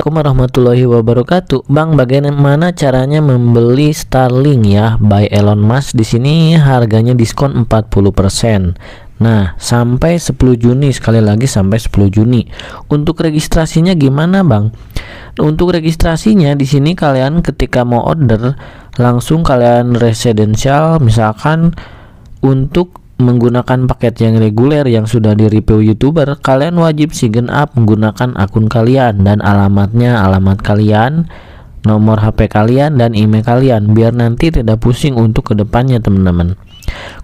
Assalamualaikum warahmatullahi wabarakatuh. Bang, bagaimana caranya membeli Starlink ya by Elon Musk? Di sini harganya diskon 40%. Nah, sampai 10 Juni sekali lagi sampai 10 Juni. Untuk registrasinya gimana, Bang? Untuk registrasinya di sini kalian ketika mau order langsung kalian residensial misalkan untuk menggunakan paket yang reguler yang sudah di review youtuber kalian wajib sign up menggunakan akun kalian dan alamatnya alamat kalian nomor HP kalian dan email kalian biar nanti tidak pusing untuk ke depannya teman-teman.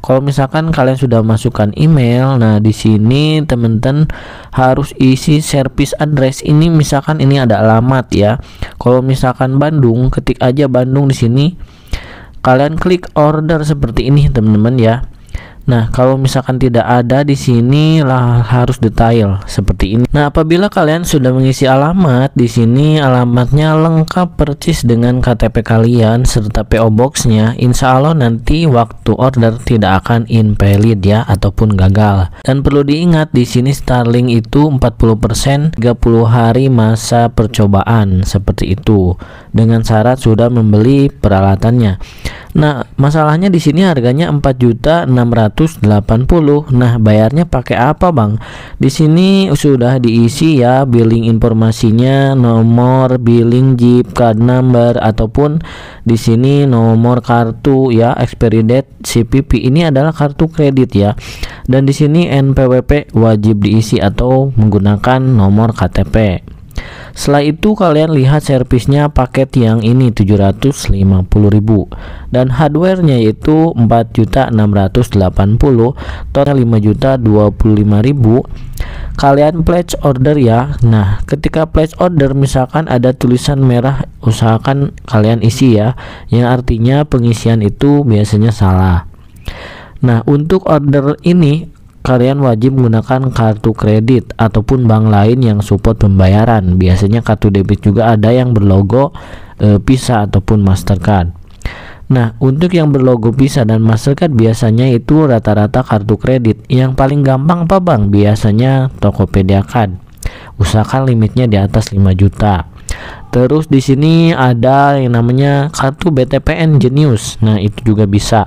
Kalau misalkan kalian sudah masukkan email nah di sini teman-teman harus isi service address. Ini misalkan ini ada alamat ya. Kalau misalkan Bandung ketik aja Bandung di sini. Kalian klik order seperti ini teman-teman ya Nah, kalau misalkan tidak ada di sini lah harus detail seperti ini. Nah, apabila kalian sudah mengisi alamat di sini alamatnya lengkap persis dengan KTP kalian serta PO Boxnya, insya Allah nanti waktu order tidak akan invalid ya ataupun gagal. Dan perlu diingat di sini Starlink itu 40% 30 hari masa percobaan seperti itu dengan syarat sudah membeli peralatannya. Nah, masalahnya di sini harganya 4.680. Nah, bayarnya pakai apa, Bang? Di sini sudah diisi ya billing informasinya, nomor billing JIP, card number ataupun di sini nomor kartu ya, expiry date, CPP. Ini adalah kartu kredit ya. Dan di sini NPWP wajib diisi atau menggunakan nomor KTP. Setelah itu kalian lihat servisnya paket yang ini 750.000 dan hardwarenya itu 4.680 total 5.025.000 kalian pledge order ya. Nah ketika pledge order misalkan ada tulisan merah usahakan kalian isi ya. Yang artinya pengisian itu biasanya salah. Nah untuk order ini kalian wajib menggunakan kartu kredit ataupun bank lain yang support pembayaran. Biasanya kartu debit juga ada yang berlogo e, Visa ataupun Mastercard. Nah, untuk yang berlogo Visa dan Mastercard biasanya itu rata-rata kartu kredit. Yang paling gampang apa Bang? Biasanya Tokopedia Card. Usahakan limitnya di atas 5 juta. Terus di sini ada yang namanya kartu BTPN Genius. Nah, itu juga bisa.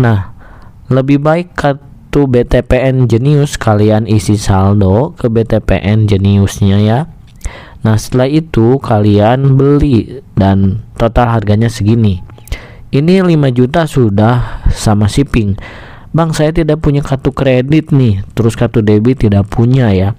Nah, lebih baik kartu kartu BTPN Genius kalian isi saldo ke BTPN Geniusnya ya. Nah setelah itu kalian beli dan total harganya segini. Ini 5 juta sudah sama shipping. Bang saya tidak punya kartu kredit nih. Terus kartu debit tidak punya ya.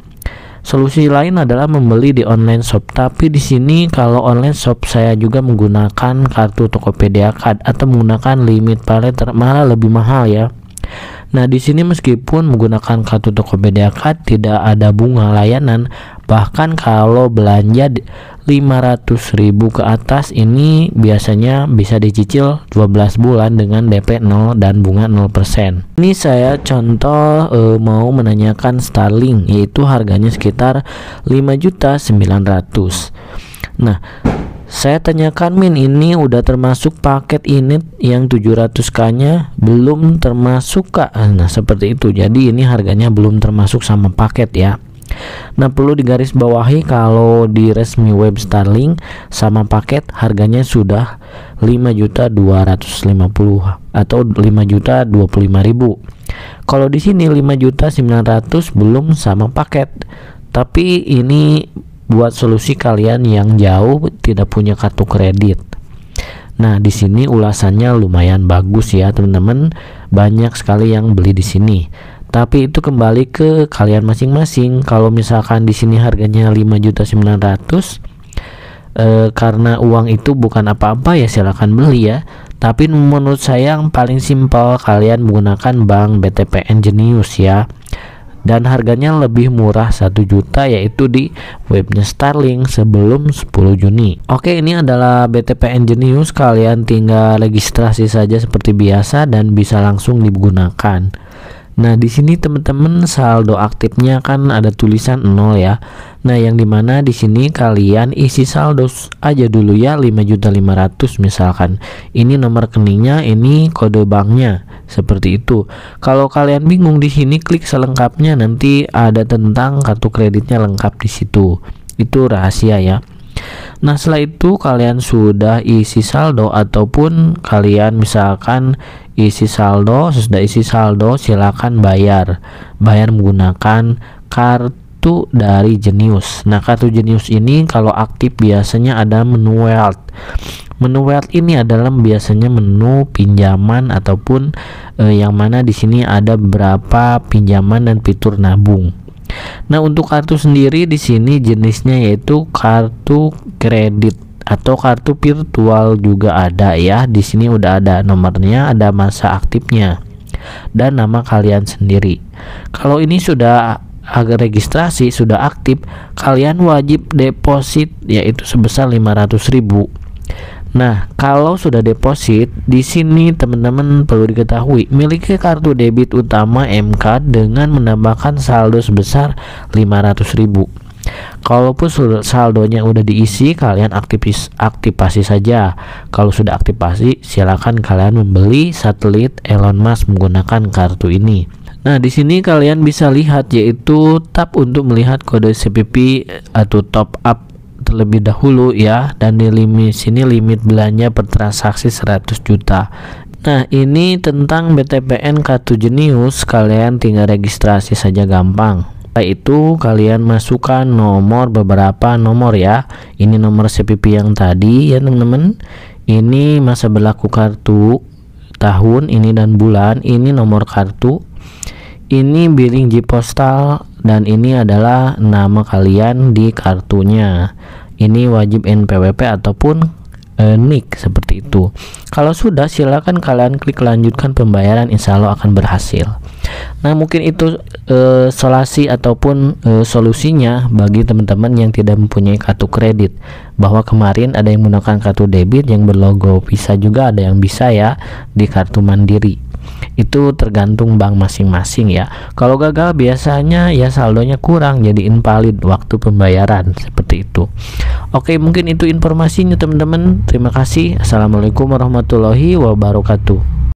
Solusi lain adalah membeli di online shop. Tapi di sini kalau online shop saya juga menggunakan kartu Tokopedia Card atau menggunakan limit palet malah lebih mahal ya. Nah, di sini meskipun menggunakan kartu Tokopedia Card tidak ada bunga layanan, bahkan kalau belanja 500.000 ke atas ini biasanya bisa dicicil 12 bulan dengan DP 0 dan bunga 0%. Ini saya contoh e, mau menanyakan Starlink yaitu harganya sekitar 5.900. Nah, saya tanyakan Min ini udah termasuk paket ini yang 700k nya belum termasuk kak. Nah seperti itu. Jadi ini harganya belum termasuk sama paket ya. Nah perlu digaris bawahi kalau di resmi web Starlink sama paket harganya sudah 5.250 atau 5.025.000 Kalau di sini 5.900 belum sama paket. Tapi ini buat solusi kalian yang jauh tidak punya kartu kredit. Nah, di sini ulasannya lumayan bagus ya, teman-teman. Banyak sekali yang beli di sini. Tapi itu kembali ke kalian masing-masing. Kalau misalkan di sini harganya 5.900 eh, karena uang itu bukan apa-apa ya silahkan beli ya. Tapi menurut saya yang paling simpel kalian menggunakan bank BTPN Genius ya dan harganya lebih murah 1 juta yaitu di webnya Starlink sebelum 10 Juni. Oke, ini adalah BTPN Genius. Kalian tinggal registrasi saja seperti biasa dan bisa langsung digunakan. Nah, di sini teman-teman saldo aktifnya kan ada tulisan 0 ya. Nah, yang di mana di sini kalian isi saldo aja dulu ya 5.500 misalkan. Ini nomor rekeningnya, ini kode banknya. Seperti itu. Kalau kalian bingung di sini klik selengkapnya nanti ada tentang kartu kreditnya lengkap di situ. Itu rahasia ya. Nah setelah itu kalian sudah isi saldo ataupun kalian misalkan isi saldo sudah isi saldo silakan bayar bayar menggunakan kartu dari Genius. Nah kartu Genius ini kalau aktif biasanya ada menu wealth. Menu wealth ini adalah biasanya menu pinjaman ataupun eh, yang mana di sini ada beberapa pinjaman dan fitur nabung. Nah, untuk kartu sendiri di sini jenisnya yaitu kartu kredit atau kartu virtual juga ada ya. Di sini udah ada nomornya, ada masa aktifnya dan nama kalian sendiri. Kalau ini sudah agak registrasi sudah aktif, kalian wajib deposit yaitu sebesar 500.000 Nah, kalau sudah deposit, di sini teman-teman perlu diketahui, miliki kartu debit utama MK dengan menambahkan saldo sebesar 500.000. Kalaupun saldonya udah diisi, kalian aktifis, aktifasi saja. Kalau sudah aktifasi, silakan kalian membeli satelit Elon Musk menggunakan kartu ini. Nah, di sini kalian bisa lihat yaitu tab untuk melihat kode CPP atau top up terlebih dahulu ya. Dan di limit sini limit belanja per transaksi 100 juta. Nah ini tentang BTPN kartu jenius kalian tinggal registrasi saja gampang. Setelah itu kalian masukkan nomor beberapa nomor ya. Ini nomor CPP yang tadi ya teman-teman. Ini masa berlaku kartu tahun ini dan bulan. Ini nomor kartu. Ini billing J postal. Dan ini adalah nama kalian di kartunya ini wajib NPWP ataupun e, NIK seperti itu. Kalau sudah silakan kalian klik lanjutkan pembayaran insya Allah akan berhasil. Nah mungkin itu e, solusi ataupun e, solusinya bagi teman-teman yang tidak mempunyai kartu kredit. Bahwa kemarin ada yang menggunakan kartu debit yang berlogo Visa juga ada yang bisa ya di kartu mandiri itu tergantung bank masing-masing ya. Kalau gagal biasanya ya saldonya kurang jadi invalid waktu pembayaran seperti itu. Oke mungkin itu informasinya teman-teman. Terima kasih. Assalamualaikum warahmatullahi wabarakatuh